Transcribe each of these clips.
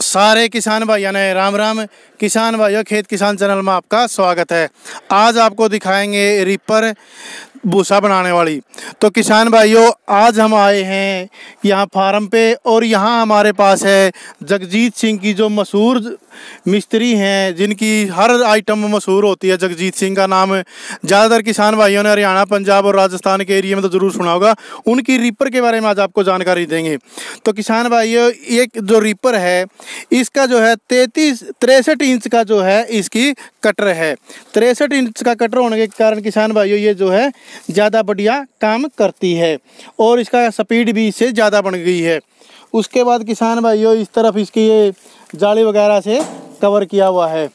सारे किसान भाइयों ने राम राम। किसान भाइयों, खेत किसान चैनल में आपका स्वागत है। आज आपको दिखाएँगे रिपर। भूसा बनाने वाली। तो किसान भाइयों, आज हम आए हैं यहाँ फार्म पे और यहाँ हमारे पास है जगजीत सिंह की जो मशहूर मिस्त्री हैं, जिनकी हर आइटम मशहूर होती है। जगजीत सिंह का नाम ज़्यादातर किसान भाइयों ने हरियाणा, पंजाब और राजस्थान के एरिया में तो ज़रूर सुना होगा। उनकी रिपर के बारे में आज आपको जानकारी देंगे। तो किसान भाइयों, एक जो रिपर है, इसका जो है तैंतीस, तिरसठ इंच का जो है इसकी कटर है। तिरसठ इंच का कटर होने के कारण किसान भाइयों, ये जो है ज़्यादा बढ़िया काम करती है और इसका स्पीड भी इससे ज़्यादा बढ़ गई है। उसके बाद किसान भाइयों, इस तरफ़ इसकी ये जाली वगैरह से कवर किया हुआ है।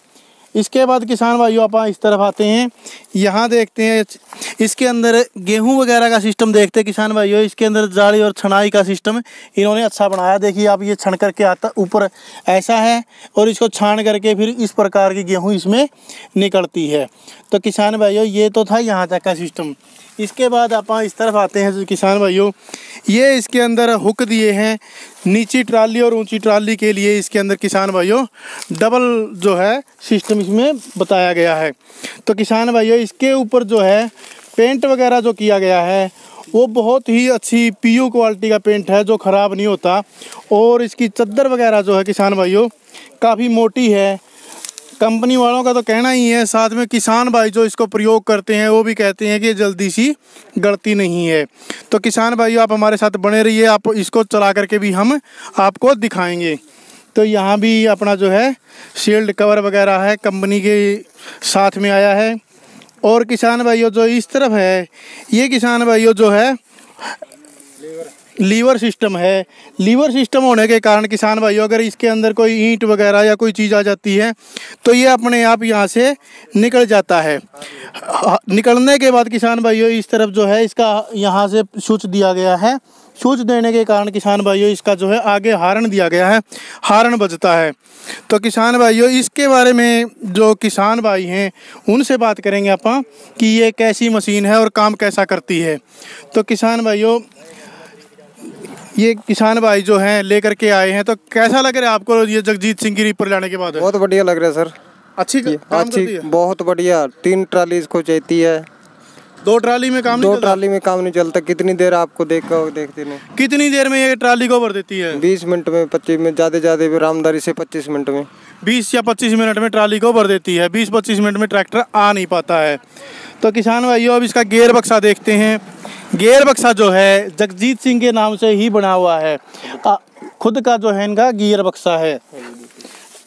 इसके बाद किसान भाइयों, आप इस तरफ़ आते हैं। यहाँ देखते हैं, इसके अंदर गेहूँ वगैरह का सिस्टम देखते हैं किसान भाइयों। इसके अंदर जाली और छनाई का सिस्टम इन्होंने अच्छा बनाया। देखिए, आप ये छन करके आता ऊपर ऐसा है और इसको छान करके फिर इस प्रकार की गेहूँ इसमें निकलती है। तो किसान भाइयों, ये तो था यहाँ तक का सिस्टम इसके बाद आप इस तरफ़ आते हैं, किसान भाइयों। ये इसके अंदर हुक दिए हैं। नीची ट्राली और ऊँची ट्राली के लिए इसके अंदर किसान भाइयों, डबल जो है सिस्टम इसमें बताया गया है। तो किसान भाइयों, इसके ऊपर जो है पेंट वगैरह जो किया गया है, वो बहुत ही अच्छी पीयू क्वालिटी का पेंट है, जो ख़राब नहीं होता। और इसकी चद्दर वगैरह जो है, किसान भाइयों, काफ़ी मोटी है। कंपनी वालों का तो कहना ही है, साथ में किसान भाई जो इसको प्रयोग करते हैं, वो भी कहते हैं कि जल्दी सी गलती नहीं है। तो किसान भाई आप हमारे साथ बने रहिए, आप इसको चला करके भी हम आपको दिखाएँगे। तो यहाँ भी अपना जो है शील्ड कवर वगैरह है, कंपनी के साथ में आया है। और किसान भाइयों, जो इस तरफ़ है, ये किसान भाइयों जो है लीवर सिस्टम है। लीवर सिस्टम होने के कारण किसान भाइयों, अगर इसके अंदर कोई ईंट वगैरह या कोई चीज़ आ जाती है तो ये अपने आप यहाँ से निकल जाता है। निकलने के बाद किसान भाइयों, इस तरफ़ जो है इसका यहाँ से स्विच दिया गया है। स्विच देने के कारण किसान भाइयों, इसका जो है आगे हारन दिया गया है। हारन बजता है। तो किसान भाइयों, इसके बारे में जो किसान भाई हैं, उनसे बात करेंगे आप कि ये कैसी मशीन है और काम कैसा करती है। तो किसान भाइयों ये किसान भाई जो हैं लेकर के आए हैं तो कैसा लग रहा है आपको ये जगजीत सिंह की रिपर लाने के बाद? बहुत बढ़िया लग रहा है सर। अच्छी काम अच्छी है? बहुत बढ़िया तीन ट्राली इसको चाहती है। दो ट्राली में काम दो नहीं ट्राली में काम नहीं चलता कितनी देर आपको देख देखते नहीं। कितनी देर में ये ट्राली को भर देती है? बीस मिनट में पच्चीस में ज़्यादा ज़्यादा भी रामदारी से पच्चीस मिनट में। बीस या पच्चीस मिनट में ट्राली को भर देती है बीस पच्चीस मिनट में ट्रैक्टर आ नहीं पाता है। तो किसान भाइयों अब इसका गेयर बक्सा देखते हैं। गेयर बक्सा जो है जगजीत सिंह के नाम से ही बना हुआ है। आ, खुद का जो है इनका गियर बक्सा है।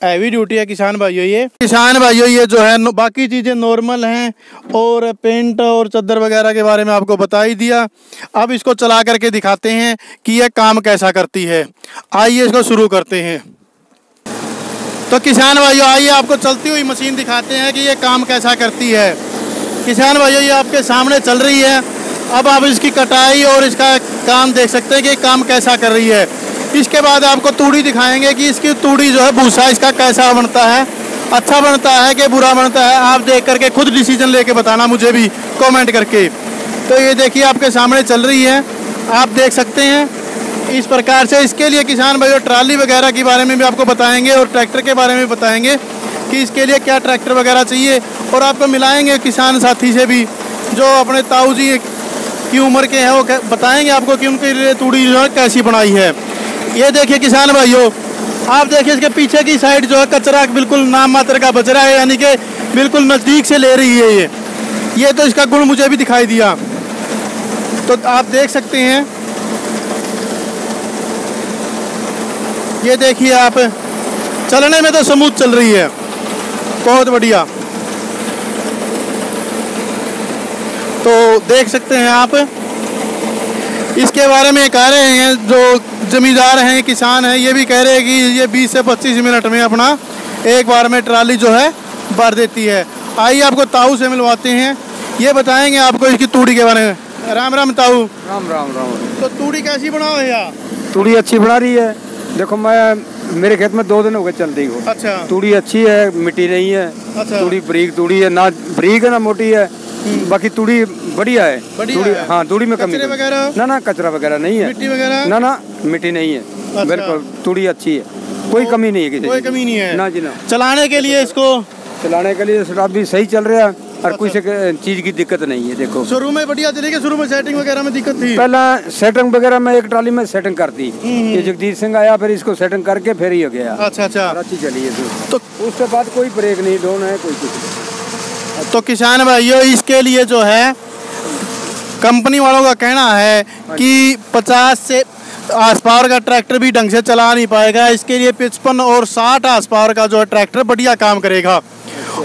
हैवी ड्यूटी है किसान भाइयों ये। किसान भाइयों ये जो है बाकी चीज़ें नॉर्मल हैं और पेंट और चद्दर वगैरह के बारे में आपको बता ही दिया। अब इसको चला करके दिखाते हैं कि यह काम कैसा करती है। आइए इसको शुरू करते हैं। तो किसान भाइयों आइए आपको चलती हुई मशीन दिखाते हैं कि ये काम कैसा करती है। किसान भाइयों ये आपके सामने चल रही है। अब आप इसकी कटाई और इसका काम देख सकते हैं कि काम कैसा कर रही है। इसके बाद आपको तूड़ी दिखाएँगे कि इसकी तूड़ी जो है, भूसा इसका कैसा बनता है। अच्छा बनता है कि बुरा बनता है, आप देख करके खुद डिसीज़न लेके बताना मुझे भी कमेंट करके। तो ये देखिए, आपके सामने चल रही है। आप देख सकते हैं, इस प्रकार से इसके लिए किसान भाइयों, ट्राली वगैरह के बारे में भी आपको बताएँगे और ट्रैक्टर के बारे में बताएँगे कि इसके लिए क्या ट्रैक्टर वगैरह चाहिए। और आपको मिलाएँगे किसान साथी से भी, जो अपने ताऊ जी की उम्र के हैं वो बताएँगे आपको कि उनके तूड़ी जो है कैसी बनाई है। ये देखिए किसान भाइयों, आप देखिए इसके पीछे की साइड जो है कचरा बिल्कुल नाम मात्र का बच रहा है, यानी कि बिल्कुल नज़दीक से ले रही है ये। ये तो इसका गुण मुझे भी दिखाई दिया। तो आप देख सकते हैं। ये देखिए आप, चलने में तो स्मूथ चल रही है। बहुत बढ़िया तो देख सकते हैं आप। इसके बारे में कह रहे हैं जो जमींदार हैं किसान हैं ये भी कह रहे हैं कि ये 20 से 25 मिनट में अपना एक बार में ट्राली जो है भर देती है। आइए आपको ताऊ से मिलवाते हैं। ये बताएँगे आपको इसकी तूड़ी के बारे में। राम राम ताऊ। राम राम राम। तो तूड़ी कैसी बनाओ भैया? तूड़ी अच्छी बना रही है। देखो मैं मेरे खेत में दो दिन हो गए चलती को अच्छा। तूड़ी अच्छी है मिट्टी नहीं है। अच्छा। तूड़ी बरीक तूड़ी है ना बरीक है ना मोटी है। बाकी तूड़ी बढ़िया है। तूड़ी हाँ। तूड़ी में कमी ना ना कचरा वगैरह नहीं है। मिट्टी वगैरह? ना ना मिट्टी नहीं है। अच्छा। बिल्कुल तूड़ी अच्छी है। कोई कमी नहीं है किसी कोई कमी नहीं है। ना जी ना। चलाने के लिए इसको? चलाने के लिए शराब भी सही चल रहा है और अच्छा। कोई से चीज़ की दिक्कत नहीं है देखो। शुरू में बढ़िया चली कि शुरू में सेटिंग वगैरह में दिक्कत थी। पहला सेटिंग वगैरह में एक ट्राली में सेटिंग कर दी। हम्म। ये जगदीश सिंह आया फिर इसको सेटिंग करके फिर ही हो गया। अच्छा अच्छा। अच्छी चली है तो। उसके बाद कोई ब्रेक नहीं लोन है कोई कुछ नहीं। तो किसान भाइयों, इसके लिए जो है, कंपनी वालों का कहना है कि 50 से आस पावर का ट्रैक्टर भी ढंग से चला नहीं पाएगा। इसके लिए पचपन और 60 आस पावर का जो है, ट्रैक्टर बढ़िया काम करेगा।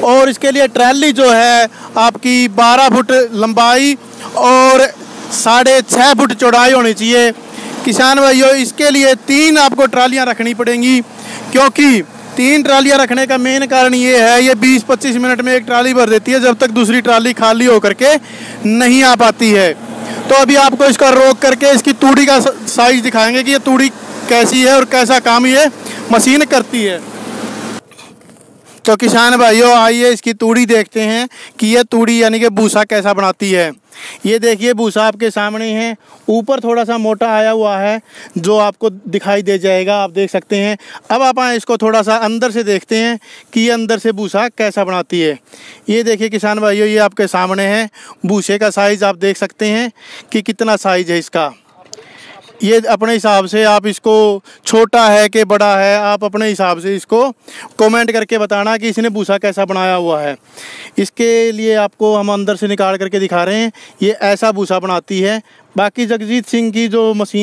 और इसके लिए ट्रैली जो है, आपकी 12 फुट लंबाई और साढ़े छः फुट चौड़ाई होनी चाहिए। किसान भाइयों, इसके लिए तीन आपको ट्रालियाँ रखनी पड़ेंगी, क्योंकि तीन ट्रालियाँ रखने का मेन कारण ये है, ये 20-25 मिनट में एक ट्राली भर देती है, जब तक दूसरी ट्राली खाली होकर के नहीं आ पाती है। तो अभी आपको इसका रोक करके इसकी तूड़ी का साइज़ दिखाएँगे कि ये तूड़ी कैसी है और कैसा काम ये मशीन करती है। तो किसान भाइयों, आइए इसकी तूड़ी देखते हैं कि यह तूड़ी यानी कि भूसा कैसा बनाती है। ये देखिए, भूसा आपके सामने है। ऊपर थोड़ा सा मोटा आया हुआ है, जो आपको दिखाई दे जाएगा, आप देख सकते हैं। अब आप आए इसको थोड़ा सा अंदर से देखते हैं कि ये अंदर से भूसा कैसा बनाती है। ये देखिए किसान भाइयों, ये आपके सामने है। भूसे का साइज़ आप देख सकते हैं कि कितना साइज़ है इसका। ये अपने हिसाब से आप इसको छोटा है कि बड़ा है, आप अपने हिसाब से इसको कमेंट करके बताना कि इसने भूसा कैसा बनाया हुआ है। इसके लिए आपको हम अंदर से निकाल करके दिखा रहे हैं, ये ऐसा भूसा बनाती है। बाकी जगजीत सिंह की जो मशीन